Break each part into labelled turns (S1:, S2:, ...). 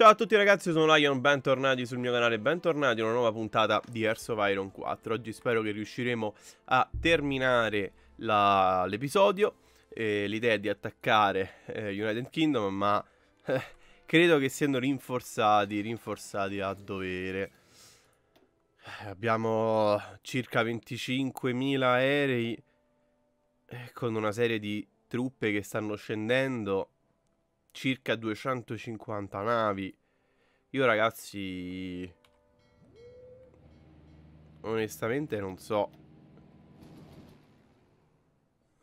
S1: Ciao a tutti ragazzi, sono Lion, bentornati sul mio canale, bentornati a una nuova puntata di Hearts of Iron 4 Oggi spero che riusciremo a terminare l'episodio L'idea è di attaccare eh, United Kingdom, ma eh, credo che siano rinforzati, rinforzati a dovere. Eh, Abbiamo circa 25.000 aerei eh, con una serie di truppe che stanno scendendo circa 250 navi. Io ragazzi onestamente non so.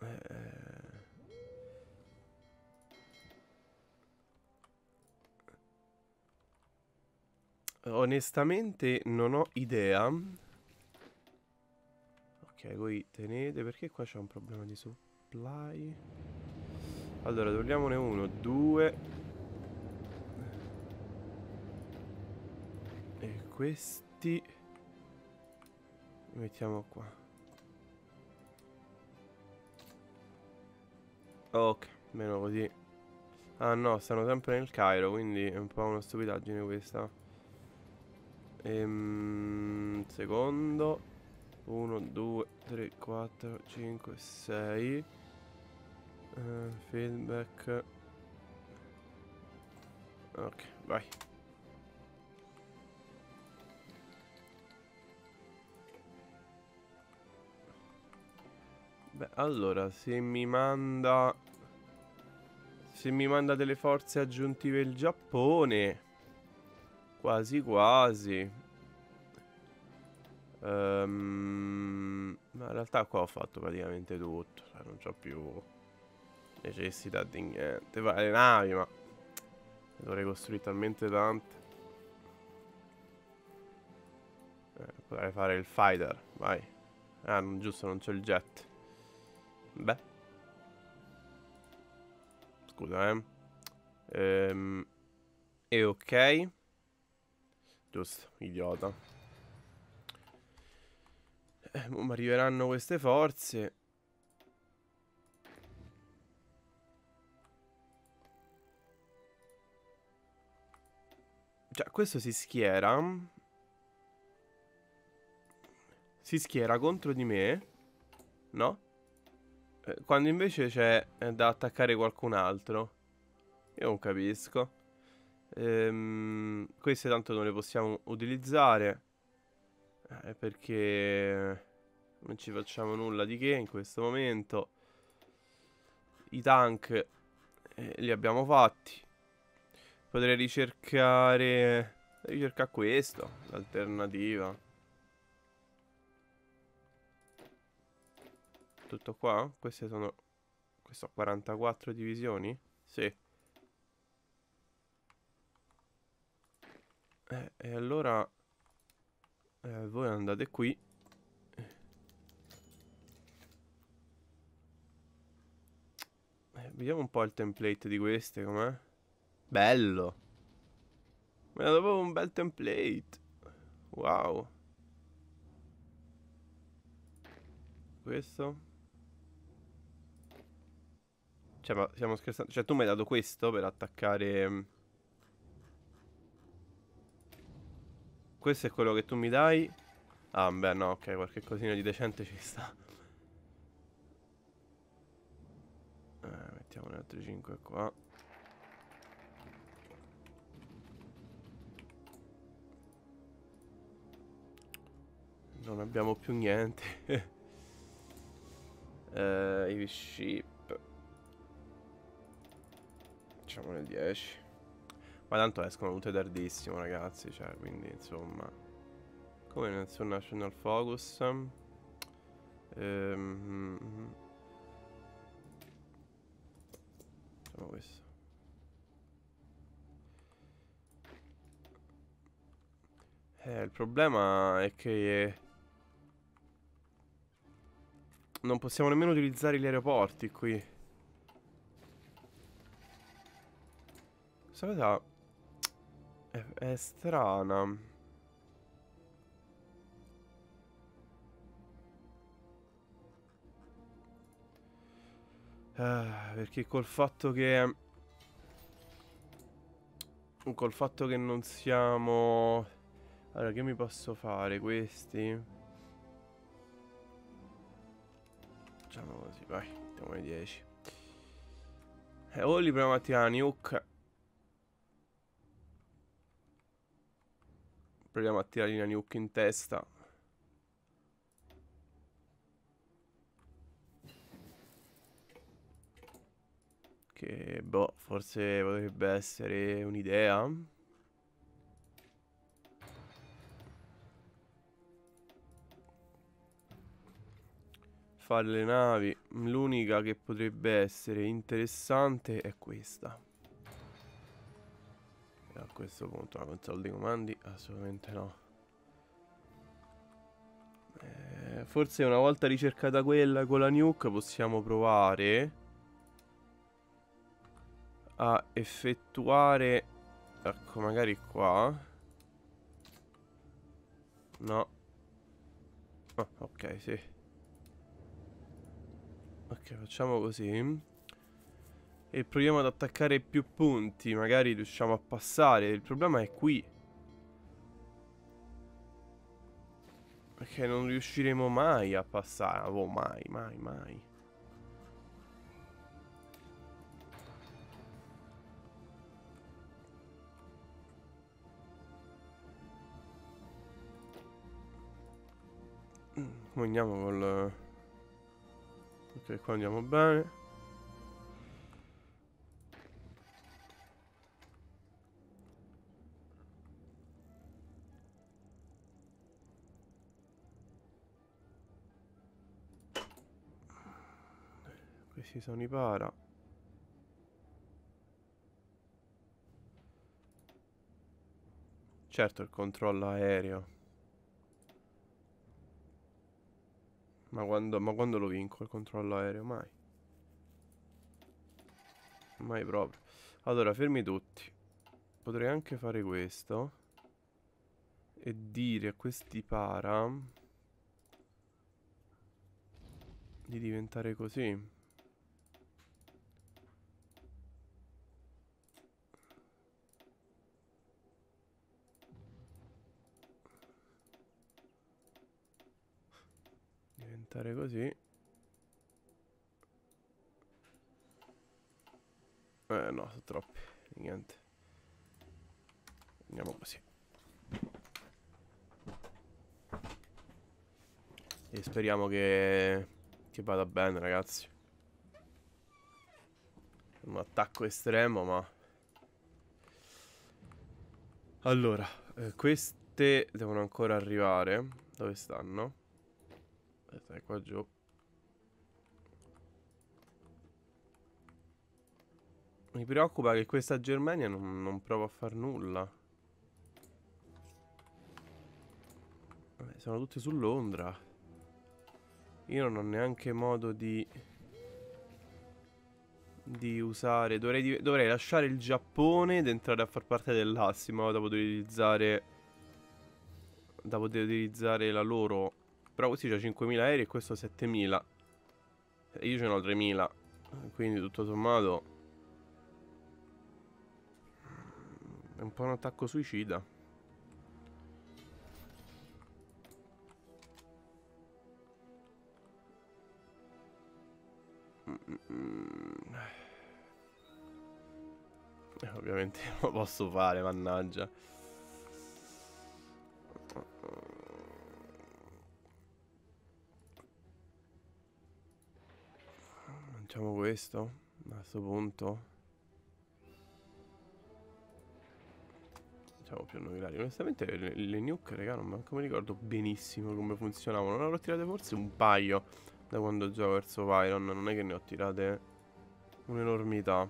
S1: Eh... Onestamente non ho idea. Ok, voi tenete perché qua c'è un problema di supply. Allora, togliamone uno, due. E questi... Li mettiamo qua. Ok, meno così. Ah no, stanno sempre nel Cairo, quindi è un po' una stupidaggine questa. Ehm, secondo. 1, 2, 3, 4, 5, 6. Uh, feedback. Ok, vai. Beh, allora, se mi manda... Se mi manda delle forze aggiuntive il Giappone... Quasi quasi. Um, ma in realtà qua ho fatto praticamente tutto. Cioè non c'ho più necessità di niente. Va, le navi, ma dovrei costruire talmente tante. Eh, potrei fare il fighter, vai. Ah, non, giusto, non c'è il jet. Beh. Scusa, eh. Ehm, e ok. Giusto, idiota. Eh, ma arriveranno queste forze. Cioè, questo si schiera. Si schiera contro di me. No? Eh, quando invece c'è da attaccare qualcun altro. Io non capisco. Ehm, queste tanto non le possiamo utilizzare. Eh, perché non ci facciamo nulla di che in questo momento. I tank eh, li abbiamo fatti. Potrei ricercare... Ricercare questo, l'alternativa. Tutto qua? Queste sono... Questo 44 divisioni? Sì. Eh, e allora... Eh, voi andate qui. Eh, vediamo un po' il template di queste, com'è? Bello. Ha dato proprio un bel template. Wow. Questo. Cioè, ma stiamo scherzando. Cioè, tu mi hai dato questo per attaccare... Mm, questo è quello che tu mi dai. Ah, beh, no, ok, qualche cosina di decente ci sta. Eh, mettiamo le altre 5 qua. Non abbiamo più niente. eh, I ship. Facciamo nel 10. Ma tanto escono tutte tardissimo, ragazzi. Cioè, quindi, insomma. Come nel suo National Focus. Ehm... Facciamo questo. Eh, il problema è che non possiamo nemmeno utilizzare gli aeroporti qui. Questa cosa è, è strana. Uh, perché col fatto che col fatto che non siamo... Allora, che mi posso fare? Questi? Facciamo così, vai, mettiamo i 10. Eh, o li proviamo a tirare nuke. Proviamo a tirare una nuke in testa. Che, boh, forse potrebbe essere un'idea. Fare le navi. L'unica che potrebbe essere interessante è questa. E a questo punto la console dei comandi? Assolutamente no. Eh, forse una volta ricercata quella con la nuke possiamo provare a effettuare ecco magari qua no oh, ok sì ok facciamo così. E proviamo ad attaccare più punti magari riusciamo a passare. Il problema è qui. Perché non riusciremo mai a passare. Oh mai mai mai. Andiamo col... Ok, qua andiamo bene. Questi sono i para. Certo il controllo aereo. Ma quando, ma quando lo vinco il controllo aereo? Mai. Mai proprio. Allora, fermi tutti. Potrei anche fare questo. E dire a questi para... Di diventare così. Diventare così. Eh no, sono troppi. Niente. Andiamo così. E speriamo che, che vada bene, ragazzi. Un attacco estremo, ma... Allora, eh, queste devono ancora arrivare. Dove stanno? Aspetta, qua giù. Mi preoccupa che questa Germania non, non prova a far nulla. Sono tutti su Londra. Io non ho neanche modo di... Di usare... Dovrei, dovrei lasciare il Giappone ed entrare a far parte dell'ASSI, in modo da poter utilizzare... Da poter utilizzare la loro però questi c'ha 5.000 aerei e questo 7.000. E io ce n'ho 3.000. Quindi tutto sommato... È un po' un attacco suicida. Eh, ovviamente non lo posso fare, mannaggia. Questo a questo punto. Facciamo più nucleari. Onestamente le, le nuke, raga, non manco mi ricordo benissimo come funzionavano. Ne avrò tirate forse un paio da quando gioco verso Vyron. Non è che ne ho tirate un'enormità.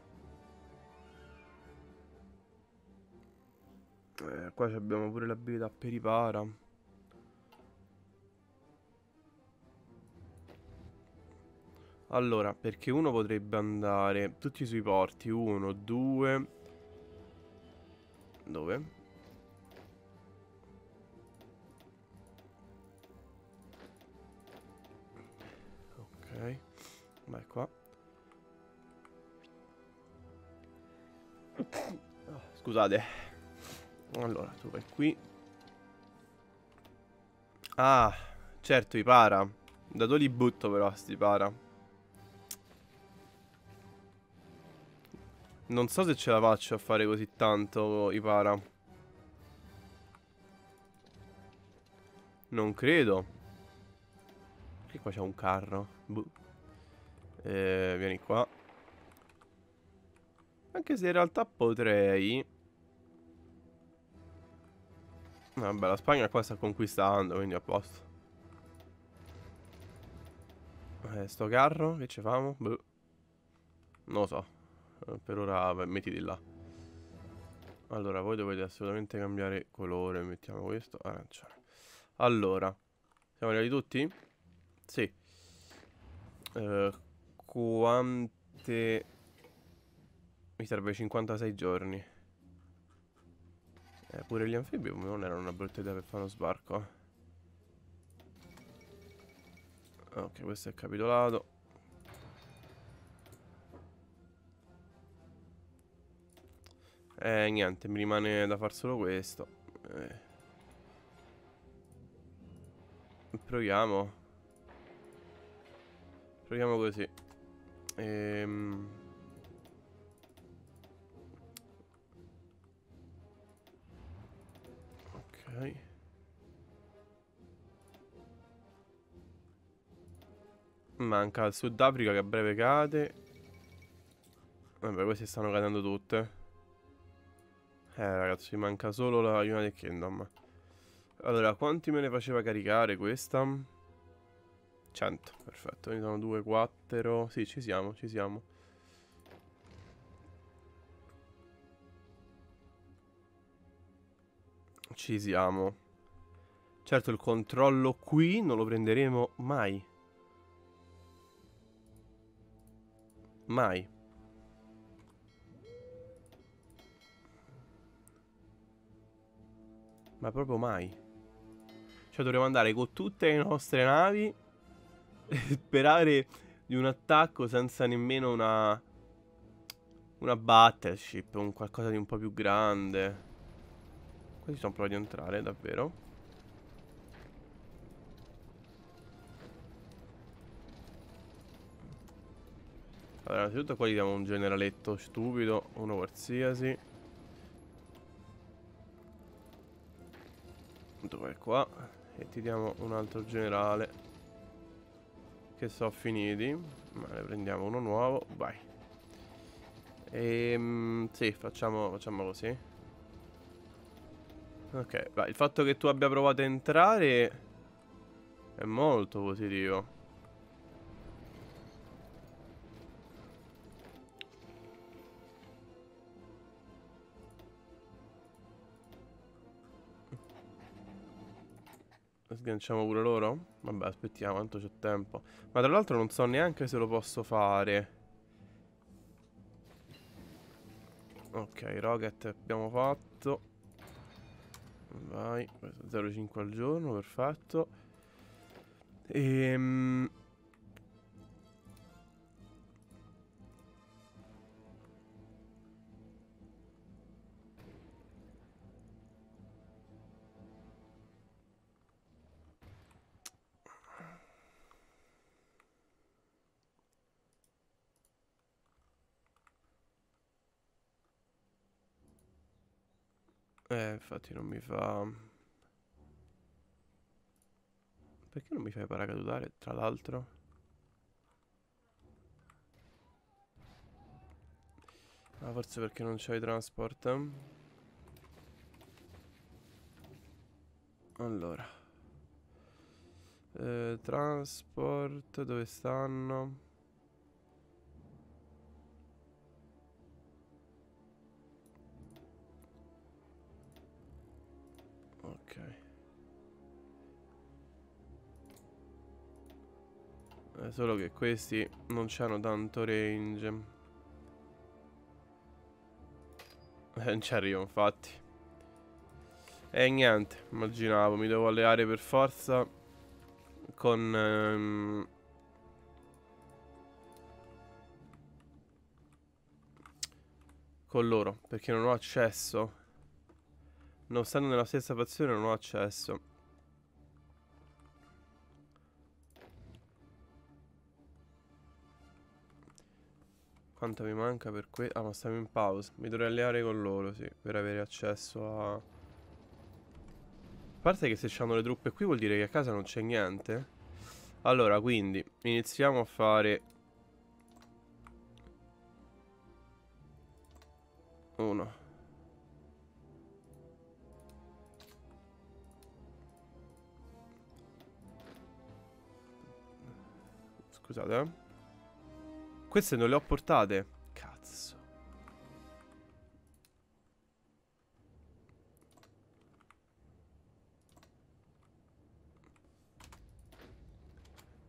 S1: Eh, qua abbiamo pure l'abilità per Allora, perché uno potrebbe andare tutti sui porti. Uno, due... Dove? Ok. Vai qua. Scusate. Allora, tu vai qui. Ah, certo, i para. Da dove li butto però, sti para. Non so se ce la faccio a fare così tanto i para. Non credo. Che qua c'è un carro. Buh. Eh, vieni qua. Anche se in realtà potrei... Vabbè, la Spagna qua sta conquistando, quindi a posto. Eh, sto carro, che ci famo? Boh. Non lo so. Eh, per ora metti di là. Allora, voi dovete assolutamente cambiare colore. Mettiamo questo arancione. Allora, siamo arrivati tutti? Sì. Uh, quante... Mi serve 56 giorni. Eh, pure gli anfibi non erano una brutta idea per fare uno sbarco. Ok, questo è capitolato. Eh, niente, mi rimane da far solo questo. Eh. Proviamo. Proviamo così. Ehm... Ok. Manca il Sudafrica che a breve cade. Vabbè, queste stanno cadendo tutte. Eh, ragazzi, manca solo la United Kingdom. Allora, quanti me ne faceva caricare questa? 100, perfetto. Quindi sono 2, 4... Sì, ci siamo, ci siamo. Ci siamo. Certo, il controllo qui non lo prenderemo mai. Mai. Ma proprio mai. Cioè dovremmo andare con tutte le nostre navi e sperare di un attacco senza nemmeno una... Una battleship, un qualcosa di un po' più grande. Questi sono provati a entrare, davvero. Allora, innanzitutto qua gli diamo un generaletto stupido, uno qualsiasi. Dov'è qua? E ti diamo un altro generale Che sono finiti Ma ne prendiamo uno nuovo Vai Ehm, sì, facciamo, facciamo così Ok, vai. il fatto che tu abbia provato a entrare È molto positivo Sganciamo pure loro? Vabbè, aspettiamo, tanto c'è tempo. Ma tra l'altro non so neanche se lo posso fare. Ok, rocket abbiamo fatto. Vai, 0,5 al giorno, perfetto. Ehm... Eh, infatti non mi fa... Perché non mi fai paracadutare, tra l'altro? Ah, forse perché non c'hai transport. Eh? Allora. Eh, transport, dove stanno? Eh, solo che questi non hanno tanto range. Eh, non ci arrivo infatti. E niente, immaginavo, mi devo alleare per forza con... Ehm, con loro, perché non ho accesso Non stando nella stessa fazione non ho accesso. Quanto mi manca per questo? Ah, ma stiamo in pausa. Mi dovrei alleare con loro, sì, per avere accesso a... A parte che se c'hanno le truppe qui vuol dire che a casa non c'è niente. Allora, quindi, iniziamo a fare... Uno. Scusate, eh. Queste non le ho portate. Cazzo.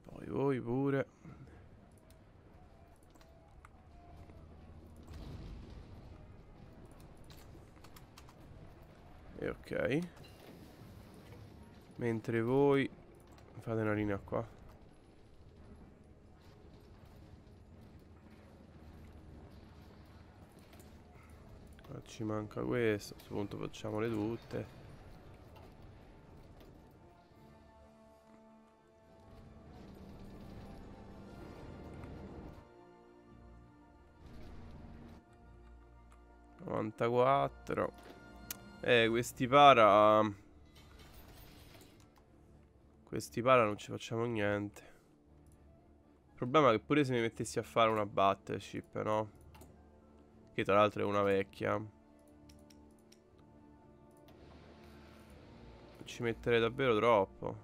S1: Poi voi pure. E ok. Mentre voi fate una linea qua. Ci manca questo, a questo punto facciamole tutte. Novantaquattro. Eh, questi para... Questi para non ci facciamo niente. Il problema è che pure se mi mettessi a fare una battleship, no? Che tra l'altro è una vecchia. Ci metterei davvero troppo.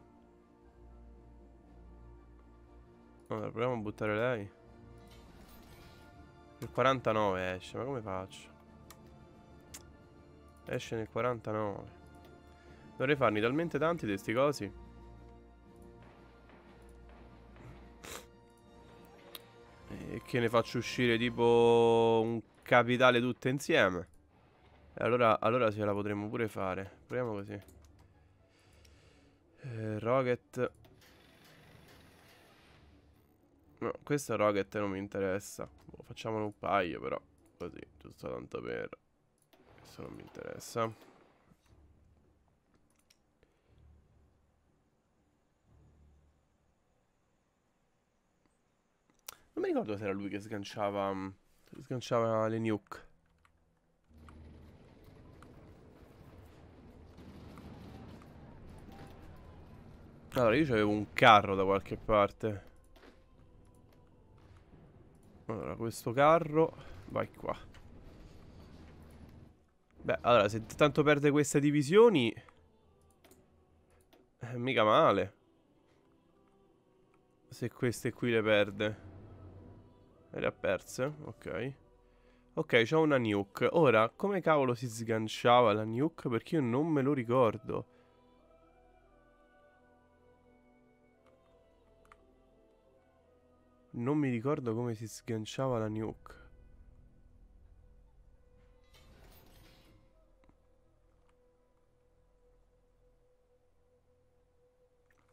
S1: Allora, proviamo a buttare lei. Il 49 esce, ma come faccio? Esce nel 49. Dovrei farne talmente tanti di questi cosi. E che ne faccio uscire tipo un capitale tutte insieme. E allora, allora ce la potremmo pure fare. Proviamo così. Eh, Rocket. No, questo Rocket non mi interessa. Boh, facciamone un paio però. Così, giusto tanto per... Questo non mi interessa. Non mi ricordo se era lui che sganciava... Sganciava le nuke. Allora, io avevo un carro da qualche parte. Allora, questo carro... Vai qua. Beh, allora, se tanto perde queste divisioni... Eh, mica male. Se queste qui le perde. E le ha perse, ok. Ok, c'ho una nuke. Ora, come cavolo si sganciava la nuke? Perché io non me lo ricordo. Non mi ricordo come si sganciava la nuke.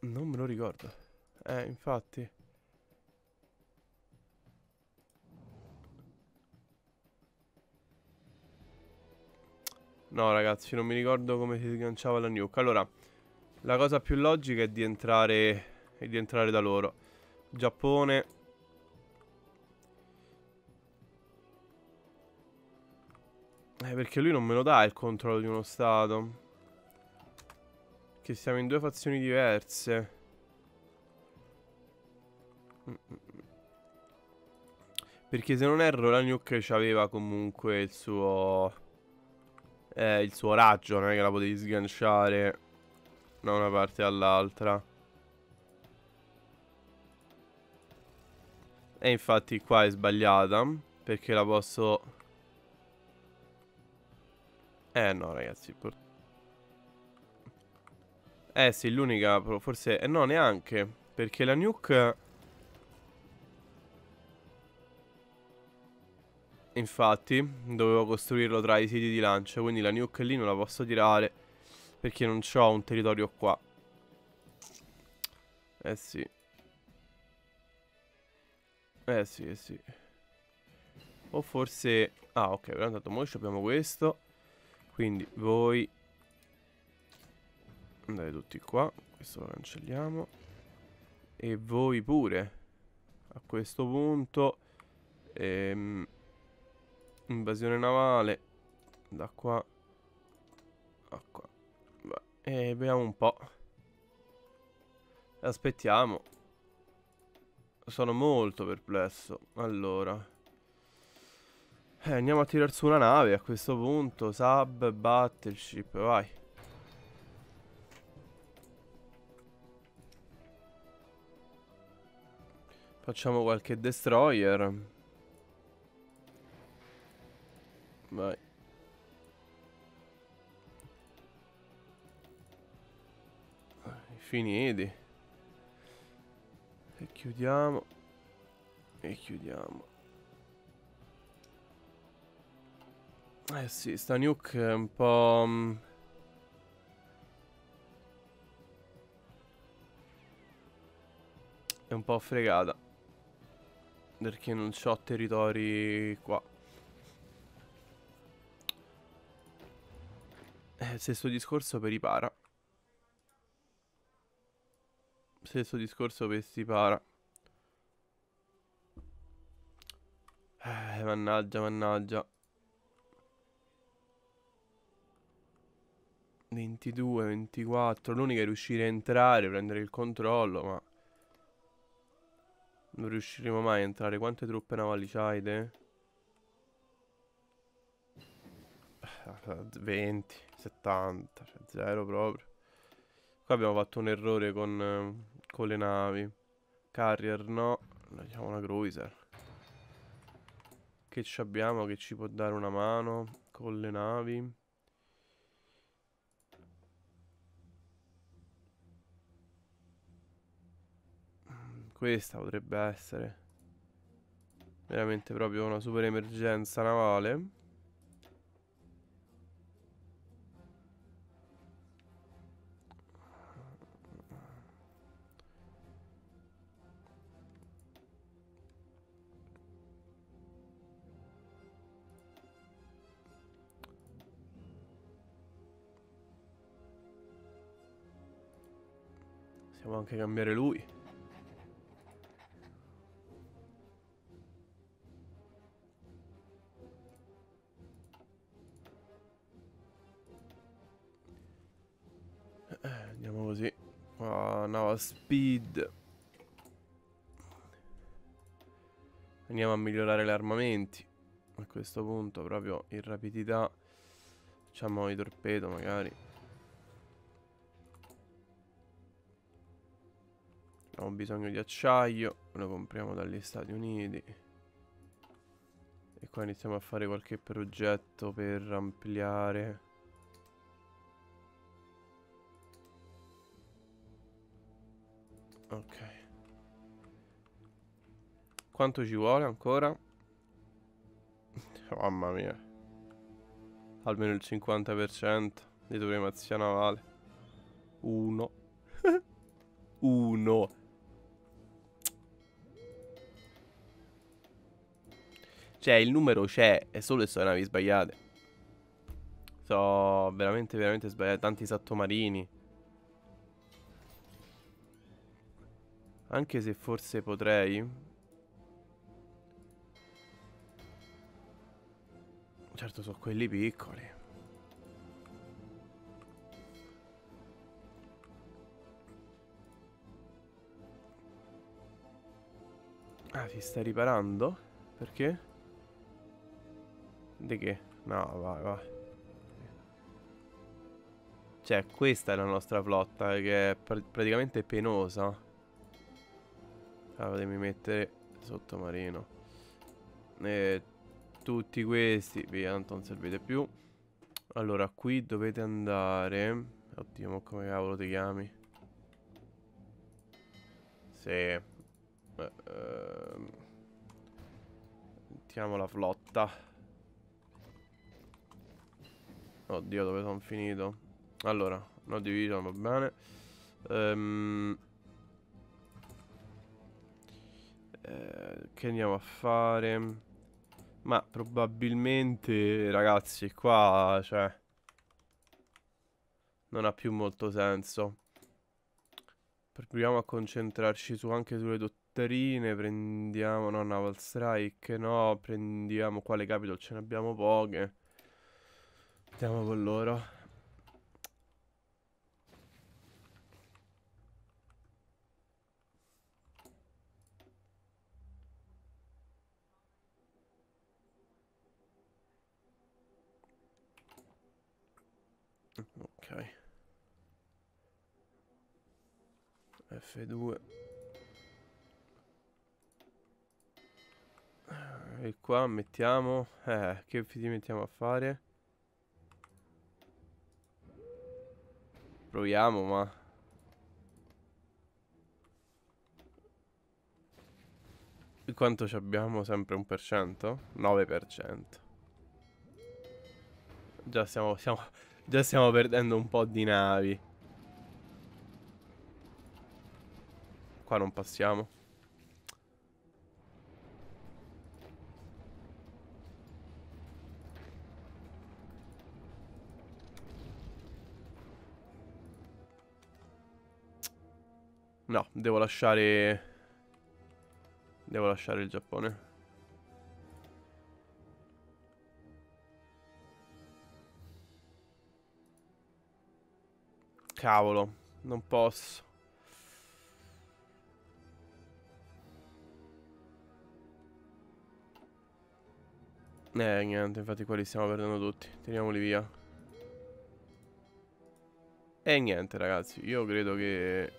S1: Non me lo ricordo. Eh, infatti. No, ragazzi, non mi ricordo come si sganciava la nuke. Allora, la cosa più logica è di entrare, è di entrare da loro. Giappone Eh, perché lui non me lo dà il controllo di uno stato. Che siamo in due fazioni diverse. Perché se non erro la nuke aveva comunque il suo... Eh, il suo raggio, non è che la potevi sganciare da una parte all'altra. E infatti qua è sbagliata, perché la posso eh no ragazzi Eh sì l'unica forse Eh no neanche Perché la nuke Infatti Dovevo costruirlo tra i siti di lancio Quindi la nuke lì non la posso tirare Perché non ho un territorio qua. Eh sì. Eh sì eh sì. O forse Ah ok però intanto noi abbiamo questo quindi voi Andate tutti qua. Questo lo cancelliamo. E voi pure. A questo punto. Ehm, invasione navale. Da qua. A qua. E vediamo un po'. Aspettiamo. Sono molto perplesso. Allora. Eh, andiamo a tirare su una nave a questo punto. Sub, battleship, vai. Facciamo qualche destroyer. Vai. Finiti. E chiudiamo. E chiudiamo. Eh sì, sta nuke è un po'... Mm, è un po' fregata. Perché non ho territori qua. Eh, stesso discorso per i para. Stesso discorso per sti para. Eh, mannaggia, mannaggia. 22, 24. L'unica è riuscire a entrare, prendere il controllo, ma... Non riusciremo mai a entrare. Quante truppe navali c'hai te? 20, 70, cioè zero proprio. Qua abbiamo fatto un errore con, eh, con le navi. Carrier no. Facciamo una cruiser. Che ci abbiamo che ci può dare una mano con le navi? Questa potrebbe essere veramente proprio una super emergenza navale. Possiamo anche cambiare lui. Speed. Andiamo a migliorare gli armamenti. A questo punto proprio in rapidità. Facciamo i torpedo magari. Abbiamo bisogno di acciaio. Lo compriamo dagli Stati Uniti. E qua iniziamo a fare qualche progetto per ampliare Ok. Quanto ci vuole ancora? Mamma mia. Almeno il 50% di supremazia navale. Uno. Uno. Cioè, il numero c'è, è solo che sono navi sbagliate. Sono veramente, veramente sbagliate. Tanti sottomarini. Anche se forse potrei. Certo sono quelli piccoli. Ah, ti stai riparando? Perché? Di che? No, vai, vai. Cioè, questa è la nostra flotta, che è pr praticamente penosa. Ah, fatemi mettere sottomarino. E tutti questi, via, tanto non servite più. Allora, qui dovete andare... Oddio, ma come cavolo ti chiami? Sì. Eh, ehm... Mettiamo la flotta. Oddio, dove sono finito? Allora, no division, va bene. Ehm... Um, Eh, che andiamo a fare? Ma probabilmente, ragazzi, qua, cioè... non ha più molto senso. Proviamo a concentrarci su, anche sulle dottrine. Prendiamo, no, Naval Strike, no. Prendiamo, quale capital ce ne abbiamo poche. Andiamo con loro. Ok. F2. E qua mettiamo... Eh, che ti mettiamo a fare? Proviamo, ma... Quanto ci abbiamo? Sempre un per cento? 9%. Già stiamo, siamo, già stiamo perdendo un po' di navi. Qua non passiamo. No, devo lasciare... Devo lasciare il Giappone. Cavolo, non posso. Eh, niente, infatti quelli stiamo perdendo tutti. Teniamoli via. E niente, ragazzi, io credo che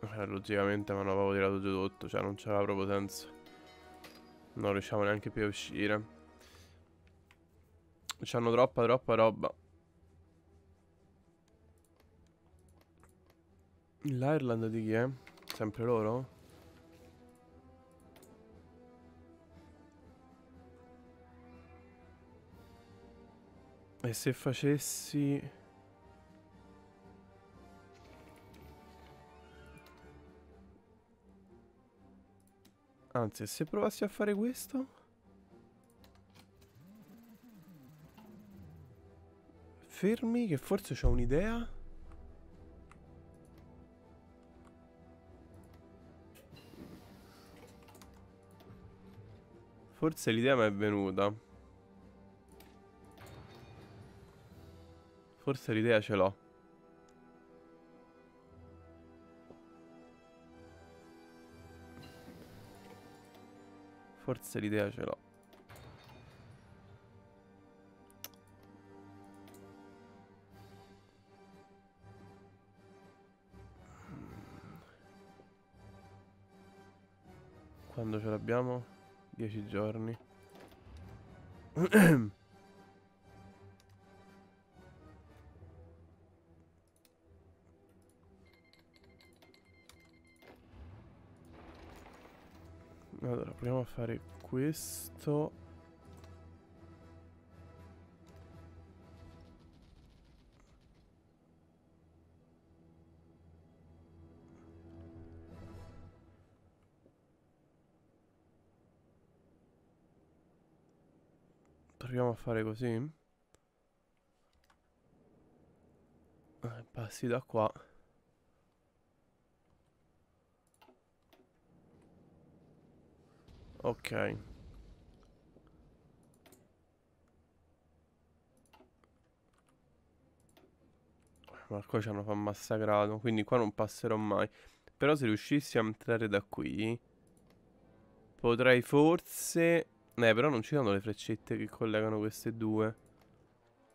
S1: Eh, logicamente mi hanno proprio tirato giù tutto, cioè non c'aveva proprio senso. Non riusciamo neanche più a uscire. C'hanno troppa, troppa roba. L'Ireland di chi è? Sempre loro? E se facessi... Anzi, se provassi a fare questo... Fermi, che forse ho un'idea. Forse l'idea mi è venuta. Forse l'idea ce l'ho. Forse l'idea ce l'ho. Quando ce l'abbiamo? Dieci giorni. Allora, proviamo a fare questo. Proviamo a fare così. Eh, passi da qua. Ok. Marco ci hanno fa massacrato, quindi qua non passerò mai. Però se riuscissi a entrare da qui, potrei forse... Eh, però non ci sono le freccette che collegano queste due.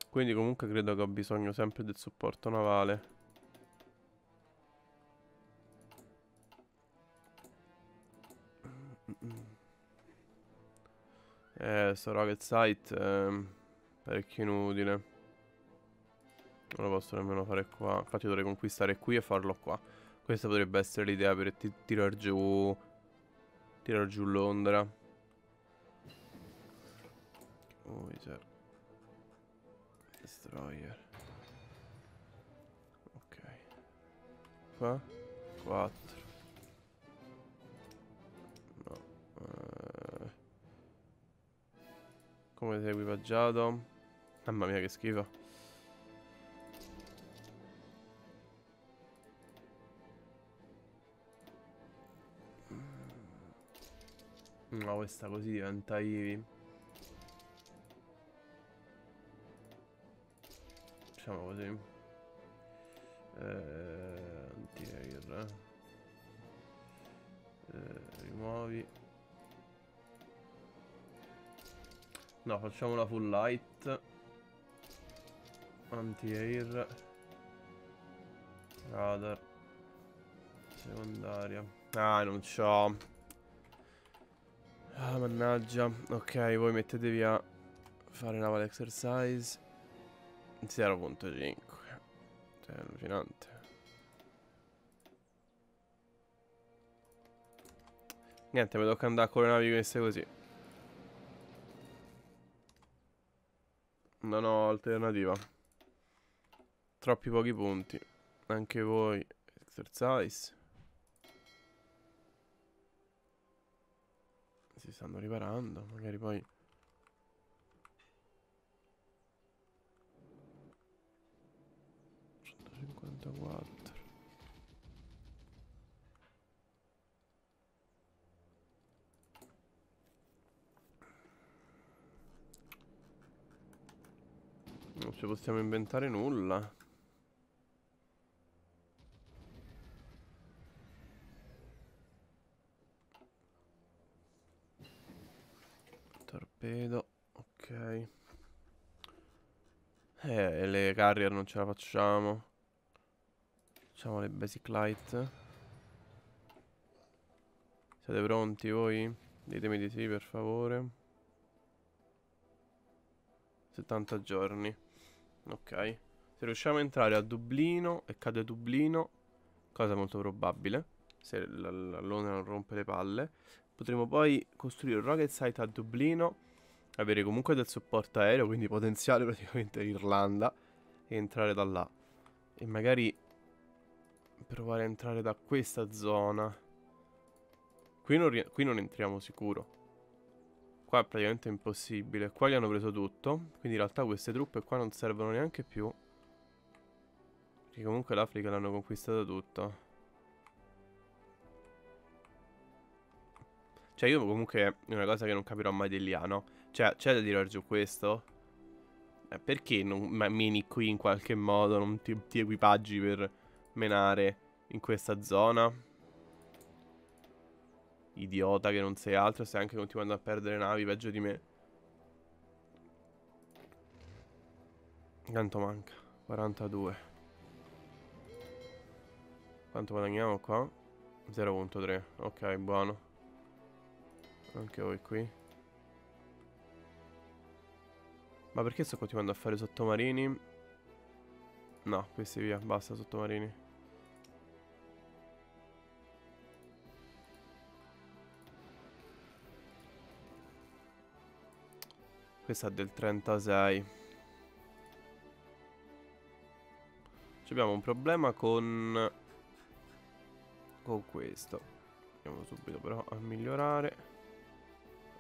S1: Quindi comunque credo che ho bisogno sempre del supporto navale. Eh, sto rocket site è parecchio inutile. Non lo posso nemmeno fare qua. Infatti dovrei conquistare qui e farlo qua. Questa potrebbe essere l'idea per tirar giù... Tirar giù Londra. Oh, Destroyer. Ok. Qua. 4. Come sei equipaggiato? Mamma mia che schifo. No, questa così diventa Eevee. Facciamo così. Eh, Anti-air. Eh, rimuovi. No, facciamo la full light. Anti-air. Radar. Secondaria. Ah, non c'ho. Ah, mannaggia. Ok, voi mettetevi a fare naval exercise. 0.5. Cioè, allucinante. Niente, mi tocca andare con le navi queste così. Non ho alternativa. Troppi pochi punti. Anche voi. Exercise. Si stanno riparando. Magari poi... Cinquantaquattro. Non ci possiamo inventare nulla. Torpedo, ok. Eh, le carrier non ce la facciamo. Facciamo le basic light. Siete pronti voi? Ditemi di sì per favore. 70 giorni. Ok. Se riusciamo a entrare a Dublino e cade Dublino, cosa molto probabile, se l'Alone non rompe le palle, potremo poi costruire un rocket site a Dublino, avere comunque del supporto aereo, quindi potenziare praticamente l'Irlanda e entrare da là. E magari provare a entrare da questa zona. Qui non, qui non entriamo sicuro. Qua è praticamente impossibile. Qua gli hanno preso tutto. Quindi in realtà queste truppe qua non servono neanche più. Perché comunque l'Africa l'hanno conquistata tutta. Cioè io comunque è una cosa che non capirò mai dell'Iano. Cioè c'è da tirar giù questo? Eh, perché non meni qui in qualche modo? Non ti, ti equipaggi per menare in questa zona? Idiota che non sei altro, stai anche continuando a perdere navi peggio di me. Quanto manca? 42. Quanto guadagniamo qua? 0.3. Ok, buono. Anche voi qui. Ma perché sto continuando a fare sottomarini? No, questi via, basta sottomarini. Questa è del 36. Ci abbiamo un problema con... Con questo. Andiamo subito però a migliorare.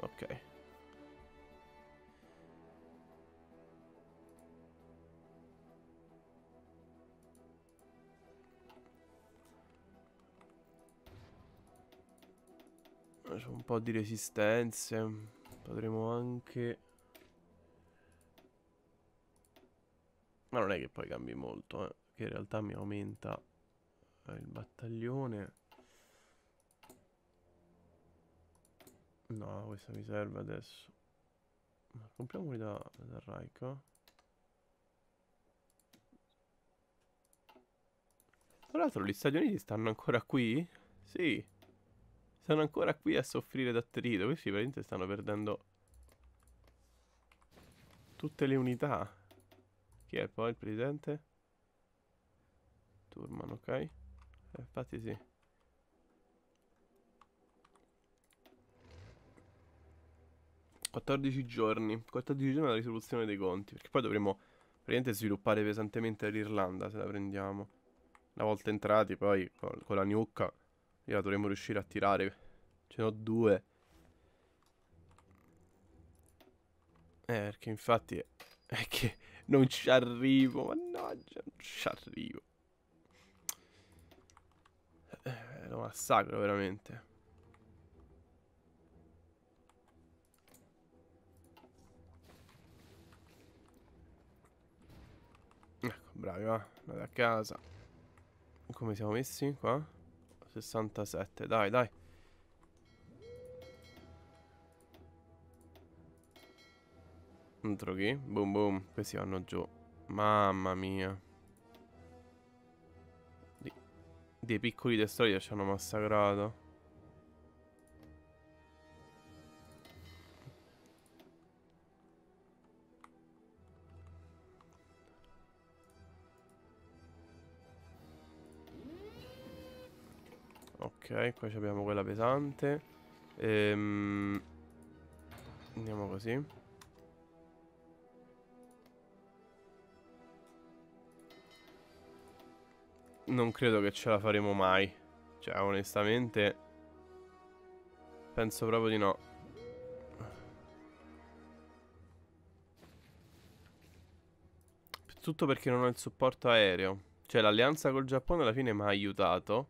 S1: Ok. C'è un po' di resistenze. Potremo anche... Ma non è che poi cambi molto, eh. Che in realtà mi aumenta eh, il battaglione. No, questo mi serve adesso. Ma compriamoli da, da Raiko. Tra l'altro gli Stati Uniti stanno ancora qui? Sì. Stanno ancora qui a soffrire d'attrito. Questi praticamente stanno perdendo tutte le unità. Chi è poi il presidente? Turman, ok? Eh, infatti sì. Quattordici giorni. 14 giorni alla risoluzione dei conti. Perché poi dovremo praticamente sviluppare pesantemente l'Irlanda se la prendiamo. Una volta entrati poi con, la Nucca la dovremo riuscire a tirare. Ce ne ho due. perché infatti è che non ci arrivo, mannaggia, non ci arrivo. Eh, lo massacro veramente. Ecco, bravi, va. Andate a casa. Come siamo messi qua? 67, dai, dai. Entro qui. Boom boom. Questi vanno giù. Mamma mia. Di dei piccoli destroyer ci hanno massacrato. Ok, qua abbiamo quella pesante. Ehm... Andiamo così. Non credo che ce la faremo mai. Cioè, onestamente, penso proprio di no. Tutto perché non ho il supporto aereo. Cioè, l'alleanza col Giappone alla fine mi ha aiutato.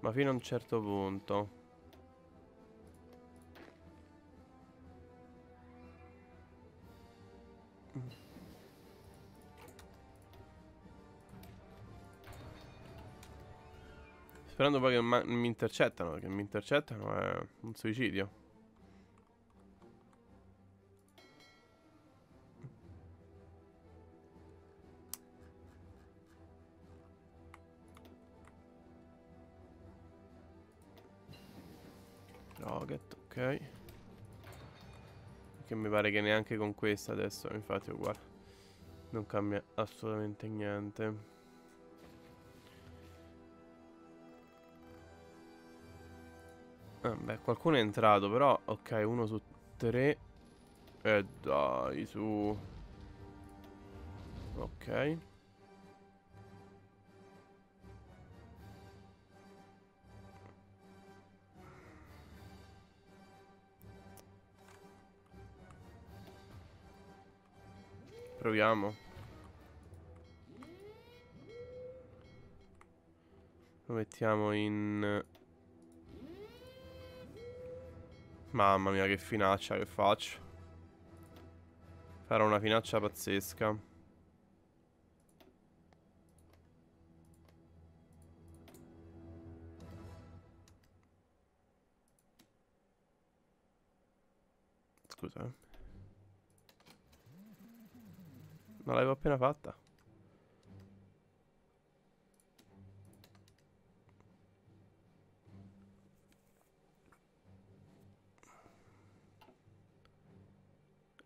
S1: Ma fino a un certo punto. Sperando poi che mi intercettano, che mi intercettano è un suicidio. Rocket, ok. Che mi pare che neanche con questa adesso, infatti è uguale. Non cambia assolutamente niente. Ah, beh, qualcuno è entrato, però... Ok, uno su tre. Eh, dai, su... Ok. Proviamo. Lo mettiamo in... Mamma mia che finaccia che faccio. Farò una finaccia pazzesca. Scusa eh. Non l'avevo appena fatta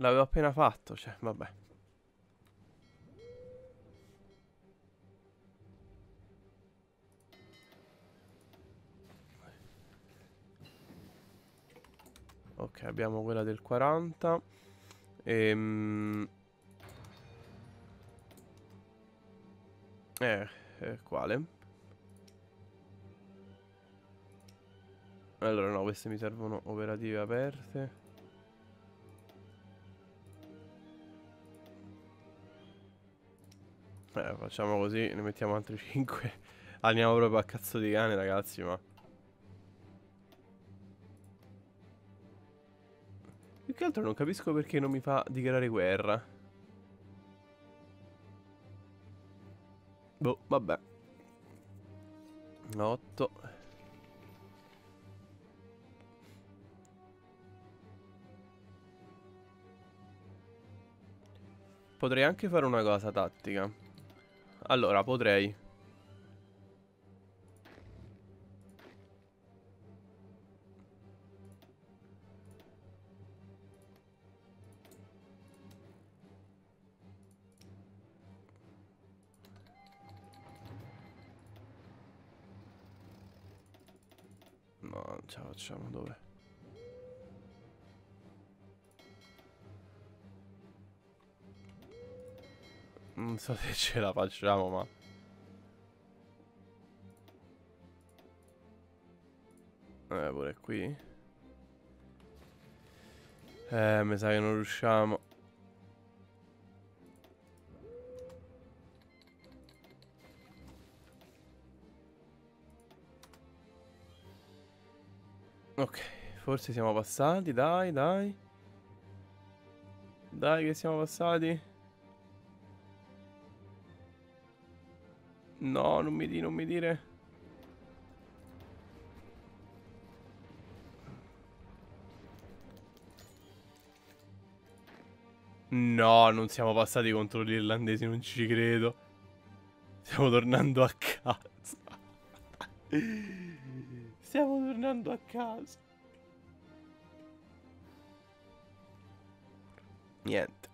S1: L'avevo appena fatto, cioè, vabbè. Ok, abbiamo quella del 40. Ehm... Eh, eh, quale? Allora no, queste mi servono operative aperte. Eh, facciamo così, ne mettiamo altri 5. Andiamo proprio a cazzo di cane, ragazzi, ma... Più che altro non capisco perché non mi fa dichiarare guerra. Boh, vabbè. 8. Potrei anche fare una cosa tattica. Allora, potrei. No, ce la facciamo, dove? Non so se ce la facciamo, ma... Eh, pure qui. Eh, mi sa che non riusciamo. Ok, forse siamo passati, dai, dai. Dai che siamo passati. Non mi, di, non mi dire. No, non siamo passati contro gli irlandesi, non ci credo. Stiamo tornando a casa. Stiamo tornando a casa. Niente.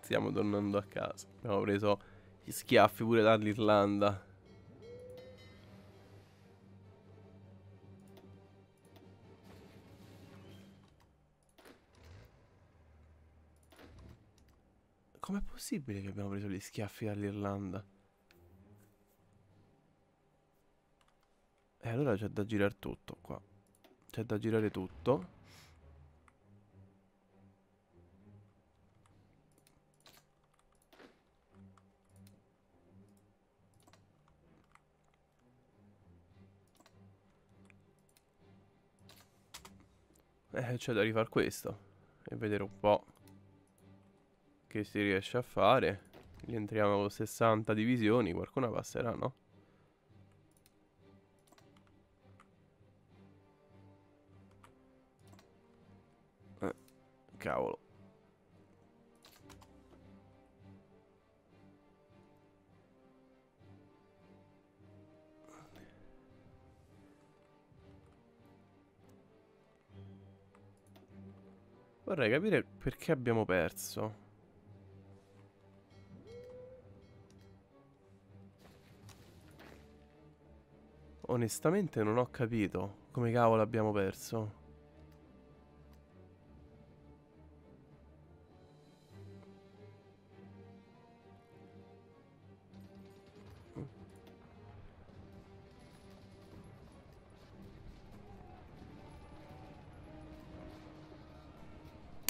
S1: Stiamo tornando a casa. Abbiamo preso gli schiaffi pure dall'Irlanda. Com'è possibile che abbiamo preso gli schiaffi dall'Irlanda? E allora c'è da girare tutto qua. C'è da girare tutto. Eh, c'è da rifare questo. E vedere un po' che si riesce a fare. Rientriamo con 60 divisioni, qualcuna passerà, no? Eh, cavolo. Vorrei capire perché abbiamo perso. Onestamente non ho capito come cavolo abbiamo perso.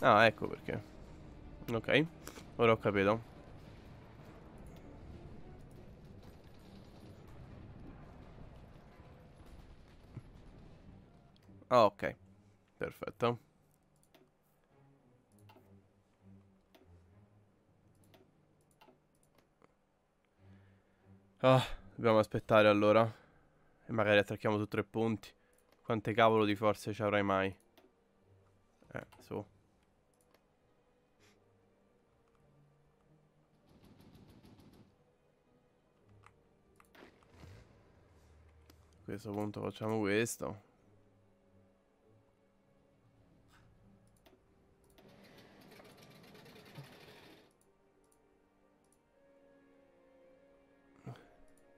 S1: Ah, ecco perché. Ok, ora ho capito. Ah, ok. Perfetto. Ah, dobbiamo aspettare allora. E magari attacchiamo su tre punti. Quante cavolo di forze ci avrai mai? Eh, su. Questo punto facciamo questo.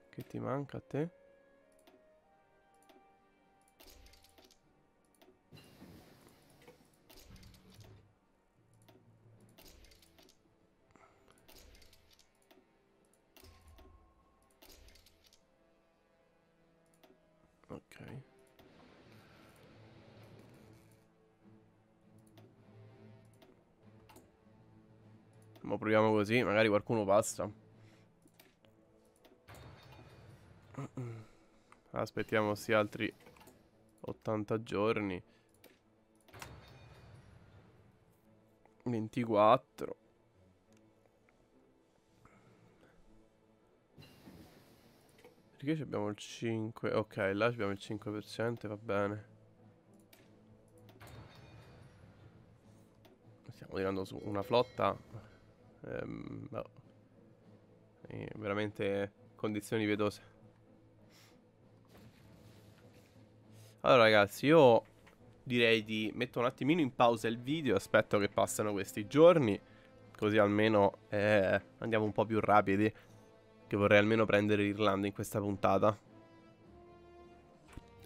S1: Che ti manca a te? Così, magari qualcuno passa. Aspettiamo sti altri 80 giorni. 24. Perché abbiamo il 5? Ok, là abbiamo il 5%, va bene. Stiamo tirando su una flotta. Ehm, no. veramente condizioni vedose. Allora ragazzi, io direi di mettere un attimino in pausa il video, aspetto che passano questi giorni, così almeno eh, andiamo un po' più rapidi, che vorrei almeno prendere l'Irlanda in questa puntata.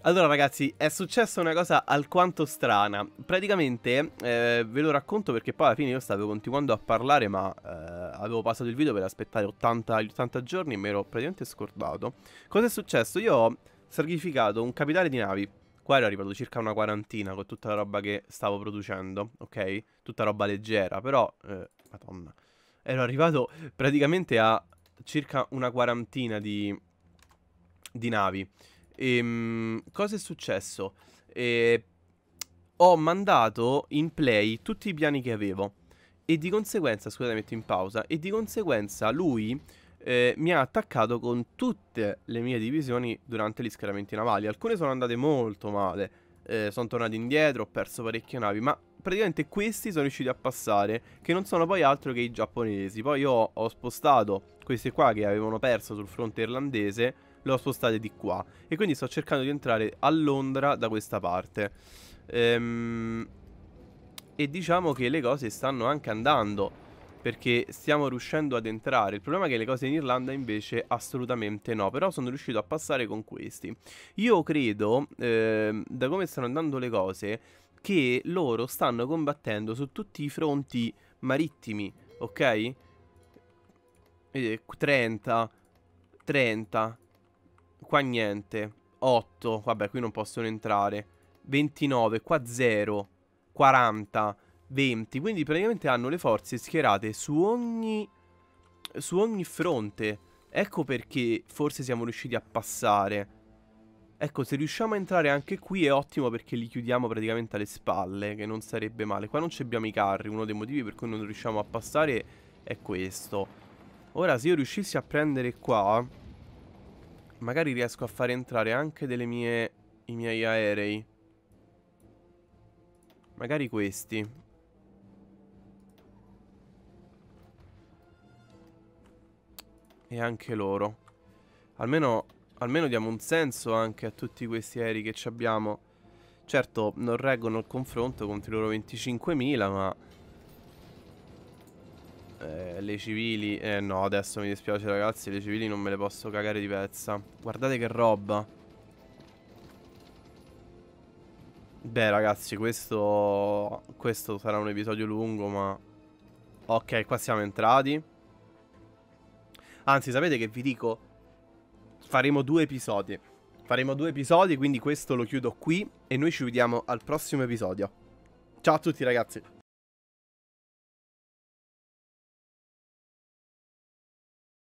S1: Allora ragazzi, è successa una cosa alquanto strana, praticamente eh, ve lo racconto perché poi alla fine io stavo continuando a parlare ma eh, avevo passato il video per aspettare 80, 80 giorni e mi ero praticamente scordato. Cosa è successo? Io ho sacrificato un capitale di navi Qua ero arrivato circa una quarantina con tutta la roba che stavo producendo, ok? Tutta roba leggera, però... Eh, madonna. Ero arrivato praticamente a circa una quarantina di, di navi. Ehm, cosa è successo? E, ho mandato in play tutti i piani che avevo. E di conseguenza, scusate, metto in pausa. E di conseguenza lui eh, mi ha attaccato con tutte le mie divisioni durante gli schieramenti navali. Alcune sono andate molto male, eh, sono tornati indietro, ho perso parecchie navi, ma praticamente questi sono riusciti a passare, che non sono poi altro che i giapponesi. Poi io ho spostato questi qua che avevano perso sul fronte irlandese, le ho spostate di qua. E quindi sto cercando di entrare a Londra da questa parte. Ehm... E diciamo che le cose stanno anche andando perché stiamo riuscendo ad entrare. Il problema è che le cose in Irlanda invece assolutamente no, però sono riuscito a passare con questi. Io credo, eh, da come stanno andando le cose, che loro stanno combattendo su tutti i fronti marittimi, ok? Vedete, 30, 30, qua niente, 8, vabbè qui non possono entrare, 29, qua 0, 40, 20. Quindi praticamente hanno le forze schierate su ogni, su ogni fronte. Ecco perché forse siamo riusciti a passare. Ecco, se riusciamo a entrare anche qui è ottimo perché li chiudiamo praticamente alle spalle, che non sarebbe male. Qua non abbiamo i carri, uno dei motivi per cui non riusciamo a passare è questo. Ora, se io riuscissi a prendere qua, magari riesco a fare entrare anche delle mie, i miei aerei. Magari questi. E anche loro. Almeno, almeno diamo un senso anche a tutti questi aerei che abbiamo. Certo, non reggono il confronto contro i loro 25.000, ma... Eh, le civili... Eh no, adesso mi dispiace ragazzi, le civili non me le posso cagare di pezza. Guardate che roba. Beh ragazzi, questo... Questo sarà un episodio lungo, ma... Ok, qua siamo entrati. Anzi, sapete che vi dico? Faremo due episodi. Faremo due episodi, quindi questo lo chiudo qui e noi ci vediamo al prossimo episodio. Ciao a tutti ragazzi.